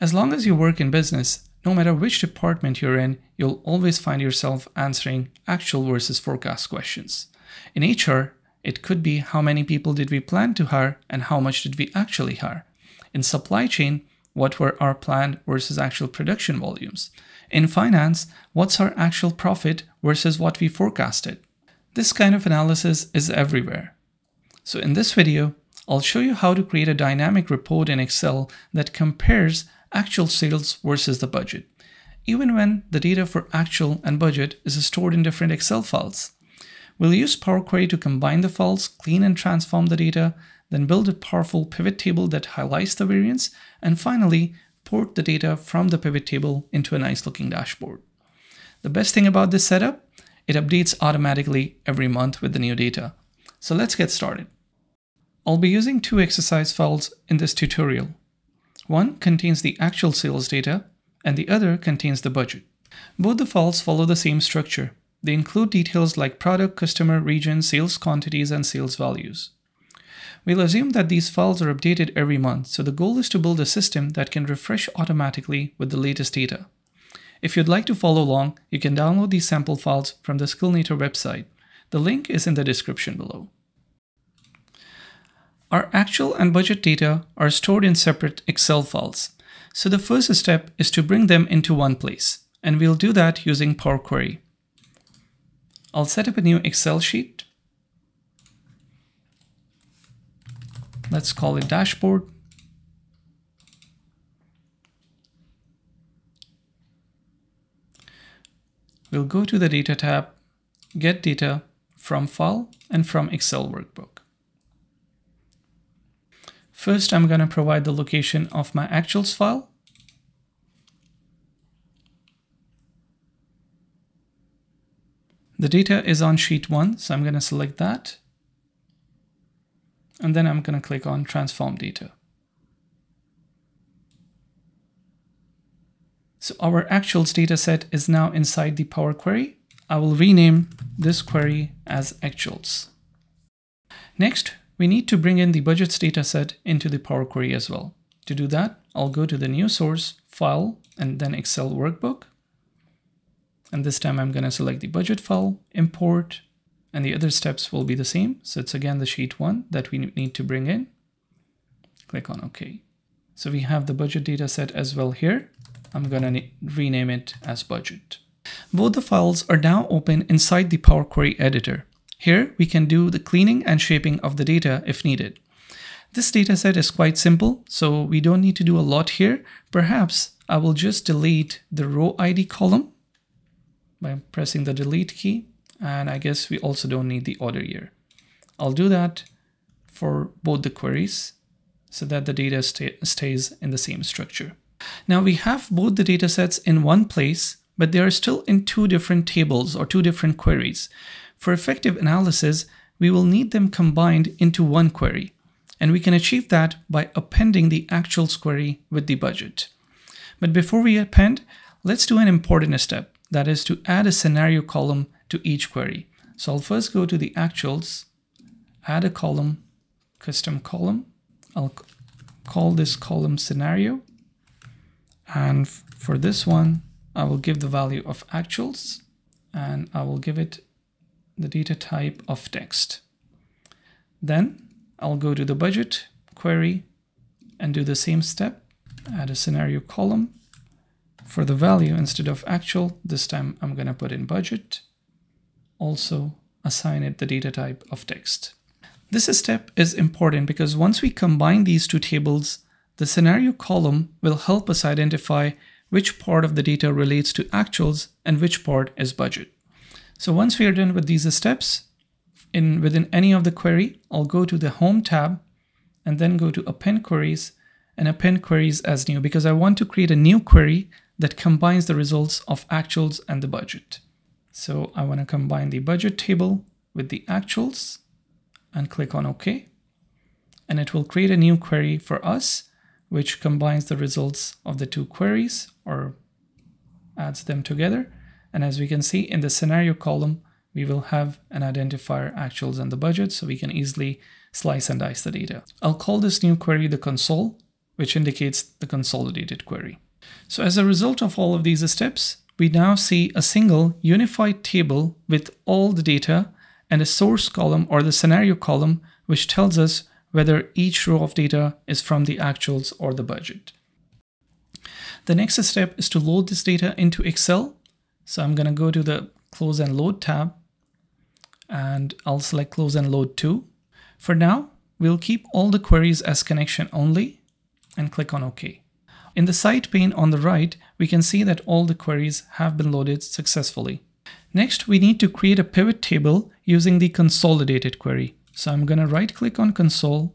As long as you work in business, no matter which department you're in, you'll always find yourself answering actual versus forecast questions. In HR, it could be how many people did we plan to hire and how much did we actually hire. In supply chain, what were our planned versus actual production volumes. In finance, what's our actual profit versus what we forecasted. This kind of analysis is everywhere. So in this video, I'll show you how to create a dynamic report in Excel that compares actual sales versus the budget, even when the data for actual and budget is stored in different Excel files. We'll use Power Query to combine the files, clean and transform the data, then build a powerful pivot table that highlights the variance, and finally, port the data from the pivot table into a nice looking dashboard. The best thing about this setup, it updates automatically every month with the new data. So let's get started. I'll be using two exercise files in this tutorial. One contains the actual sales data, and the other contains the budget. Both the files follow the same structure. They include details like product, customer, region, sales quantities, and sales values. We'll assume that these files are updated every month, so the goal is to build a system that can refresh automatically with the latest data. If you'd like to follow along, you can download these sample files from the Skillnator website. The link is in the description below. Our actual and budget data are stored in separate Excel files. So the first step is to bring them into one place, and we'll do that using Power Query. I'll set up a new Excel sheet Let's call it dashboard. We'll go to the data tab, get data from file and from Excel workbook. First, I'm going to provide the location of my actuals file. The data is on sheet one, so I'm going to select that and then I'm going to click on transform data. So our actuals data set is now inside the Power Query. I will rename this query as actuals. Next, we need to bring in the budgets data set into the Power Query as well. To do that, I'll go to the new source, file, and then Excel workbook. And this time I'm going to select the budget file, import, and the other steps will be the same. So it's again the sheet one that we need to bring in. Click on OK. So we have the budget data set as well here. I'm going to rename it as budget. Both the files are now open inside the Power Query editor. Here we can do the cleaning and shaping of the data if needed. This dataset is quite simple, so we don't need to do a lot here. Perhaps I will just delete the row ID column by pressing the delete key and I guess we also don't need the order year. I'll do that for both the queries so that the data stays in the same structure. Now we have both the data sets in one place, but they are still in two different tables or two different queries. For effective analysis, we will need them combined into one query. And we can achieve that by appending the actuals query with the budget. But before we append, let's do an important step. That is to add a scenario column to each query. So I'll first go to the actuals, add a column, custom column. I'll call this column scenario. And for this one, I will give the value of actuals and I will give it the data type of text. Then I'll go to the budget query and do the same step, add a scenario column. For the value instead of actual, this time I'm going to put in budget also assign it the data type of text. This step is important because once we combine these two tables, the scenario column will help us identify which part of the data relates to actuals and which part is budget. So once we are done with these steps, in within any of the query, I'll go to the Home tab and then go to Append Queries and append queries as new because I want to create a new query that combines the results of actuals and the budget. So I want to combine the budget table with the actuals and click on OK. And it will create a new query for us, which combines the results of the two queries or adds them together. And as we can see in the scenario column, we will have an identifier actuals and the budget so we can easily slice and dice the data. I'll call this new query the console which indicates the consolidated query. So as a result of all of these steps, we now see a single unified table with all the data and a source column or the scenario column, which tells us whether each row of data is from the actuals or the budget. The next step is to load this data into Excel. So I'm going to go to the close and load tab and I'll select close and load to. For now, we'll keep all the queries as connection only and click on OK. In the site pane on the right, we can see that all the queries have been loaded successfully. Next, we need to create a pivot table using the consolidated query. So I'm going to right click on console,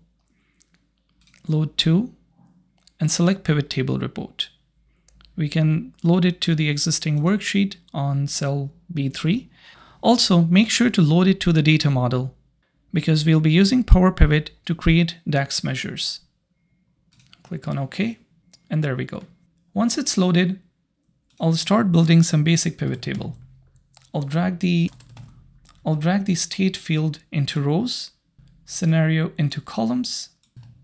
load to, and select pivot table report. We can load it to the existing worksheet on cell B3. Also, make sure to load it to the data model because we'll be using Power Pivot to create DAX measures. Click on OK, and there we go. Once it's loaded, I'll start building some basic pivot table. I'll drag the I'll drag the state field into rows, scenario into columns,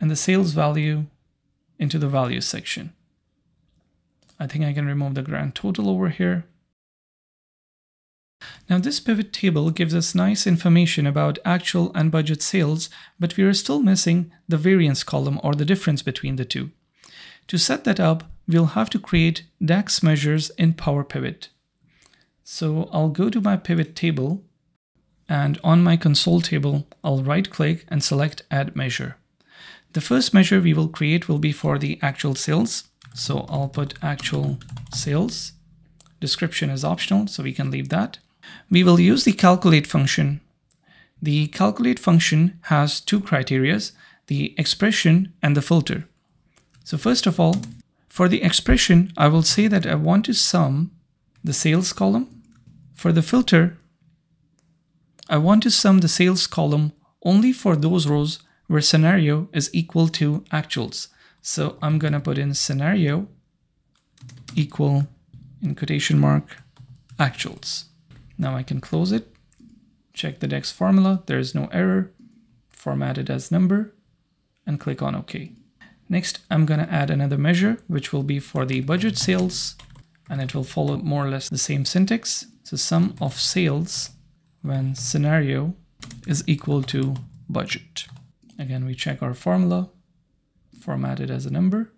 and the sales value into the value section. I think I can remove the grand total over here. Now this pivot table gives us nice information about actual and budget sales, but we are still missing the variance column or the difference between the two. To set that up, we'll have to create DAX measures in Power Pivot. So I'll go to my pivot table and on my console table, I'll right click and select add measure. The first measure we will create will be for the actual sales. So I'll put actual sales. Description is optional, so we can leave that. We will use the calculate function. The calculate function has two criterias, the expression and the filter. So first of all, for the expression, I will say that I want to sum the sales column for the filter, I want to sum the sales column only for those rows where scenario is equal to actuals. So I'm going to put in scenario equal in quotation mark actuals. Now I can close it, check the DAX formula, there is no error, format it as number, and click on OK. Next, I'm going to add another measure, which will be for the budget sales, and it will follow more or less the same syntax. So sum of sales when scenario is equal to budget. Again, we check our formula, format it as a number,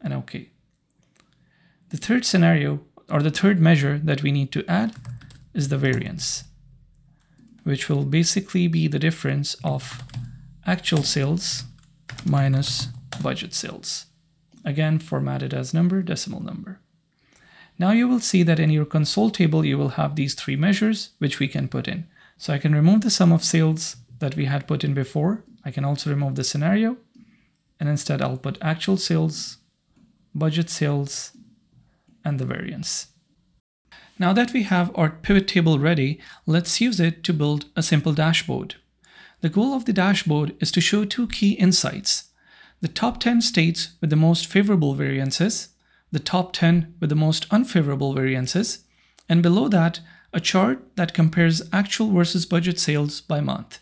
and OK. The third scenario, or the third measure that we need to add is the variance, which will basically be the difference of actual sales minus budget sales. Again, formatted as number, decimal number. Now you will see that in your console table, you will have these three measures, which we can put in. So I can remove the sum of sales that we had put in before. I can also remove the scenario. And instead, I'll put actual sales, budget sales, and the variance. Now that we have our pivot table ready, let's use it to build a simple dashboard. The goal of the dashboard is to show two key insights. The top 10 states with the most favorable variances the top 10 with the most unfavorable variances, and below that, a chart that compares actual versus budget sales by month.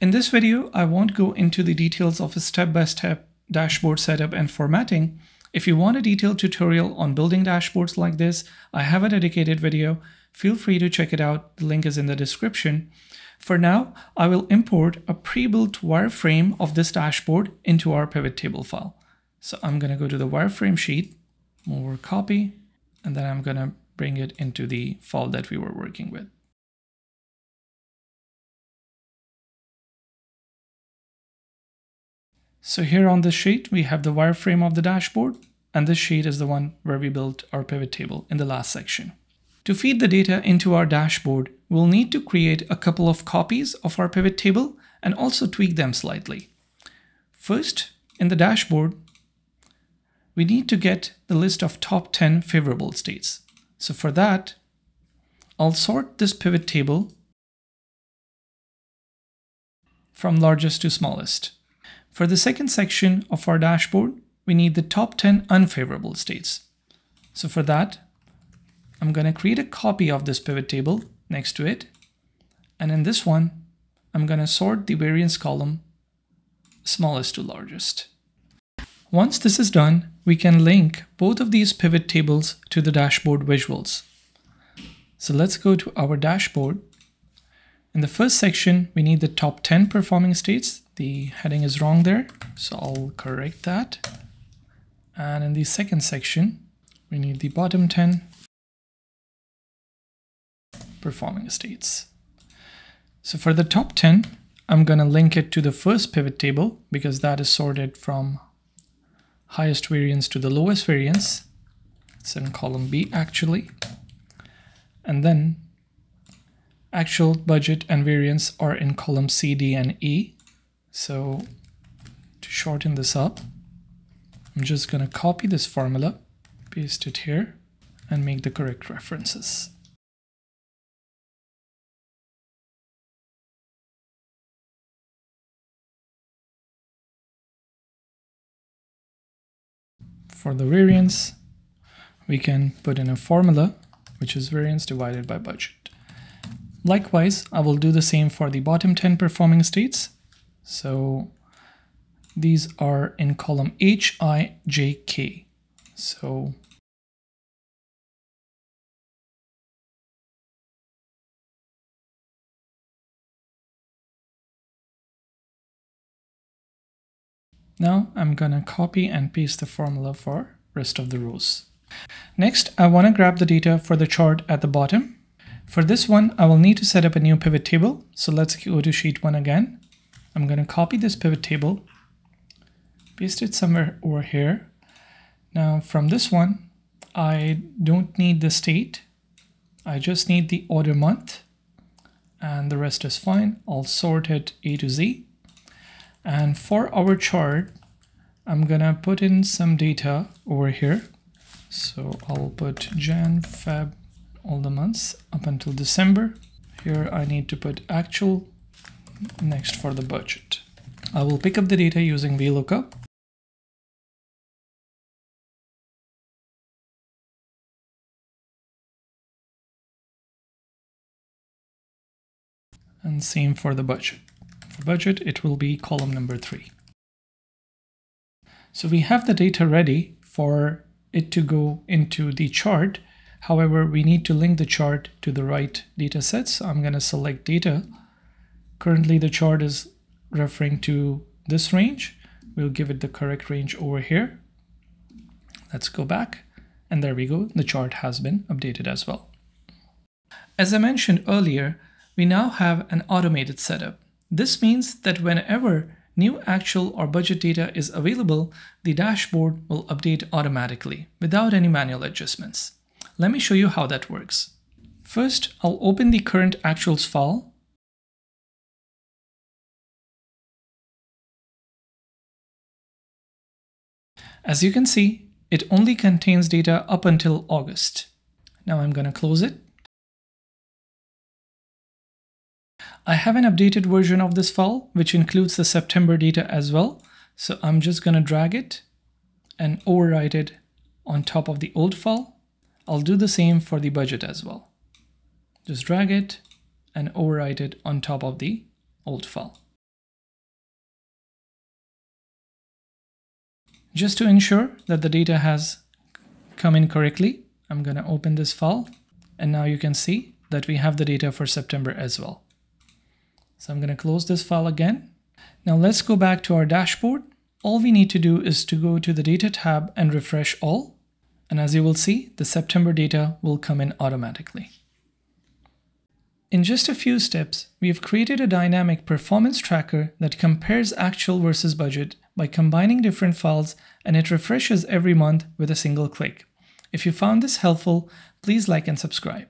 In this video, I won't go into the details of a step-by-step -step dashboard setup and formatting. If you want a detailed tutorial on building dashboards like this, I have a dedicated video. Feel free to check it out. The link is in the description. For now, I will import a pre-built wireframe of this dashboard into our pivot table file. So I'm going to go to the wireframe sheet more copy, and then I'm gonna bring it into the file that we were working with. So here on this sheet, we have the wireframe of the dashboard, and this sheet is the one where we built our pivot table in the last section. To feed the data into our dashboard, we'll need to create a couple of copies of our pivot table and also tweak them slightly. First, in the dashboard, we need to get the list of top 10 favorable states. So for that, I'll sort this pivot table from largest to smallest. For the second section of our dashboard, we need the top 10 unfavorable states. So for that, I'm going to create a copy of this pivot table next to it. And in this one, I'm going to sort the variance column smallest to largest. Once this is done, we can link both of these pivot tables to the dashboard visuals. So let's go to our dashboard. In the first section, we need the top 10 performing states. The heading is wrong there, so I'll correct that. And in the second section, we need the bottom 10 performing states. So for the top 10, I'm going to link it to the first pivot table because that is sorted from highest variance to the lowest variance. It's in column B actually. And then actual budget and variance are in column C, D, and E. So to shorten this up, I'm just going to copy this formula, paste it here, and make the correct references. For the variance, we can put in a formula, which is variance divided by budget. Likewise, I will do the same for the bottom 10 performing states. So these are in column H, I, J, K. So Now I'm gonna copy and paste the formula for rest of the rows. Next, I wanna grab the data for the chart at the bottom. For this one, I will need to set up a new pivot table. So let's go to sheet one again. I'm gonna copy this pivot table, paste it somewhere over here. Now from this one, I don't need the state. I just need the order month and the rest is fine. I'll sort it A to Z. And for our chart, I'm gonna put in some data over here. So I'll put Jan, Feb, all the months up until December. Here I need to put actual next for the budget. I will pick up the data using VLOOKUP. And same for the budget for budget, it will be column number three. So we have the data ready for it to go into the chart. However, we need to link the chart to the right data sets. I'm going to select data. Currently, the chart is referring to this range. We'll give it the correct range over here. Let's go back. And there we go. The chart has been updated as well. As I mentioned earlier, we now have an automated setup. This means that whenever new actual or budget data is available, the dashboard will update automatically without any manual adjustments. Let me show you how that works. First, I'll open the current actuals file. As you can see, it only contains data up until August. Now I'm going to close it I have an updated version of this file, which includes the September data as well. So I'm just going to drag it and overwrite it on top of the old file. I'll do the same for the budget as well. Just drag it and overwrite it on top of the old file. Just to ensure that the data has come in correctly, I'm going to open this file and now you can see that we have the data for September as well. So I'm going to close this file again. Now let's go back to our dashboard. All we need to do is to go to the data tab and refresh all. And as you will see, the September data will come in automatically. In just a few steps, we have created a dynamic performance tracker that compares actual versus budget by combining different files and it refreshes every month with a single click. If you found this helpful, please like and subscribe.